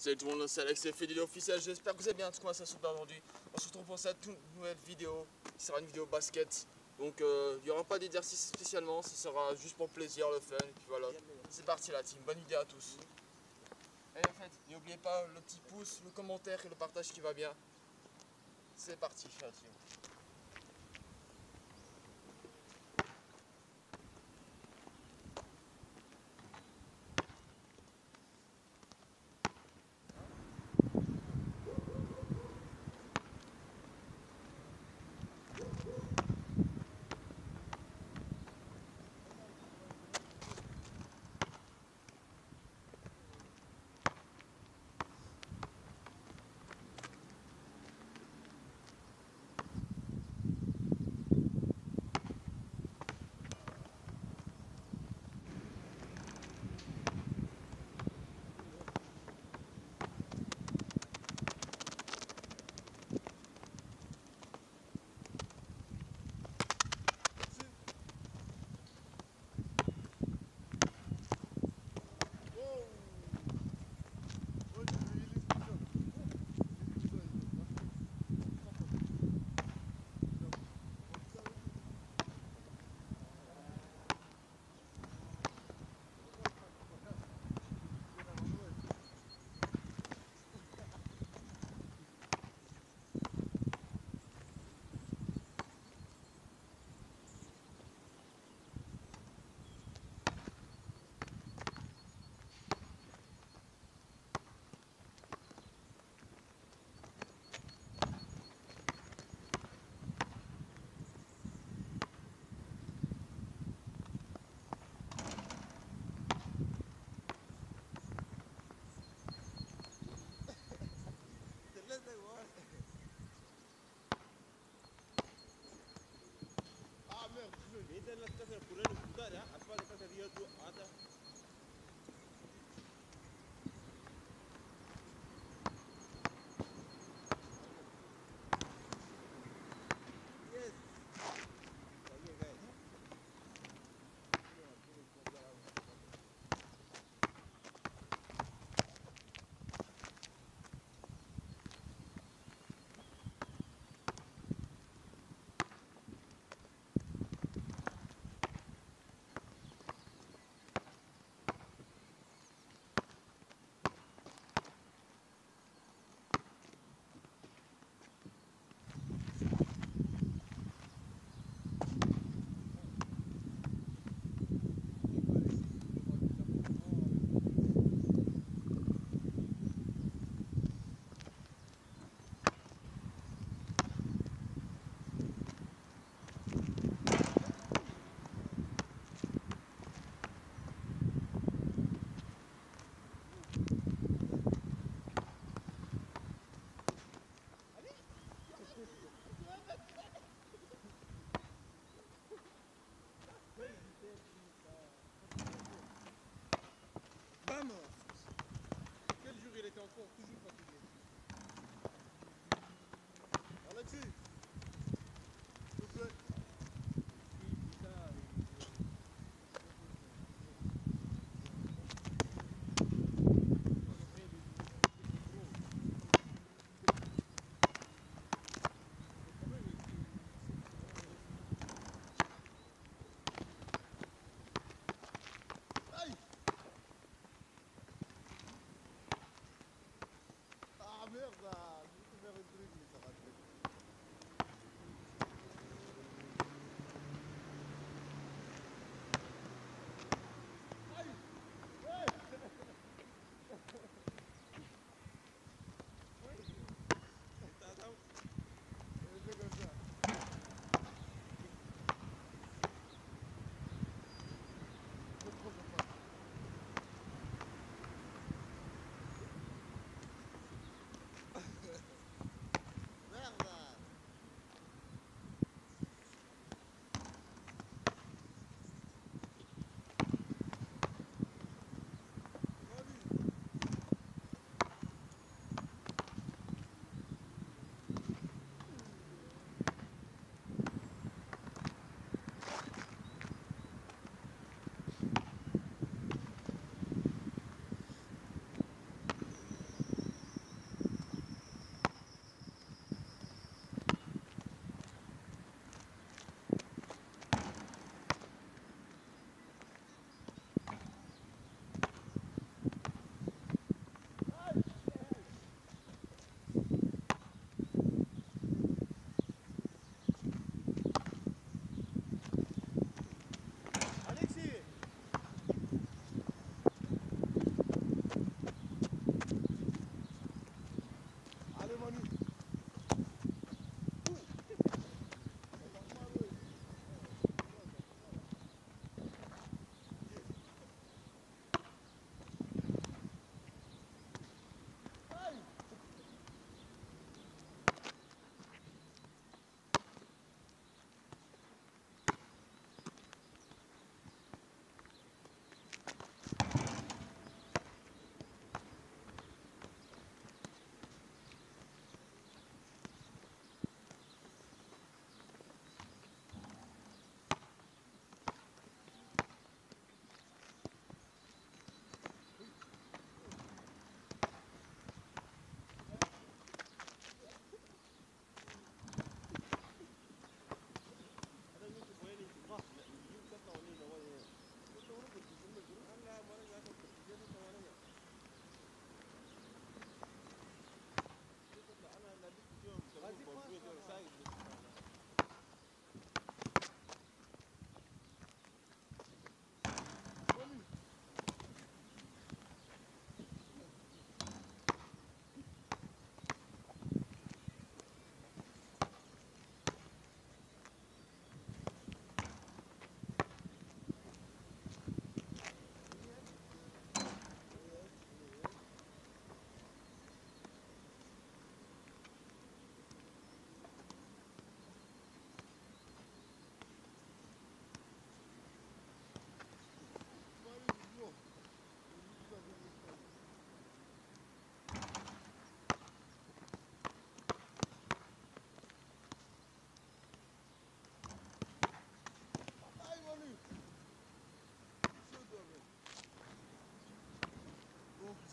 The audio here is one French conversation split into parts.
Salut tout le monde, c'est Alex, c'est fait vidéo officielle. J'espère que vous avez bien tout ça super aujourd'hui. On se retrouve pour cette toute nouvelle vidéo qui sera une vidéo basket. Donc euh, il n'y aura pas d'exercice spécialement, ce sera juste pour plaisir, le fun. Et puis voilà, c'est parti la team. Bonne idée à tous. Et en fait, n'oubliez pas le petit pouce, le commentaire et le partage qui va bien. C'est parti la team.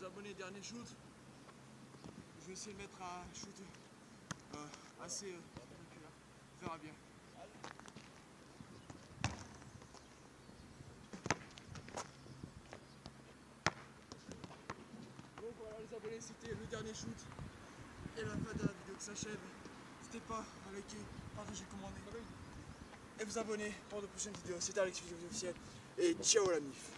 Abonnés, dernier shoot. Je vais essayer de mettre un shoot euh, assez euh, verra bien. Donc voilà les abonnés, c'était le dernier shoot et la fin de la vidéo qui s'achève. N'hésitez pas à liker, partager, commander et vous abonner pour de prochaines vidéos. C'était Alex Vidéo officiel et ciao la mif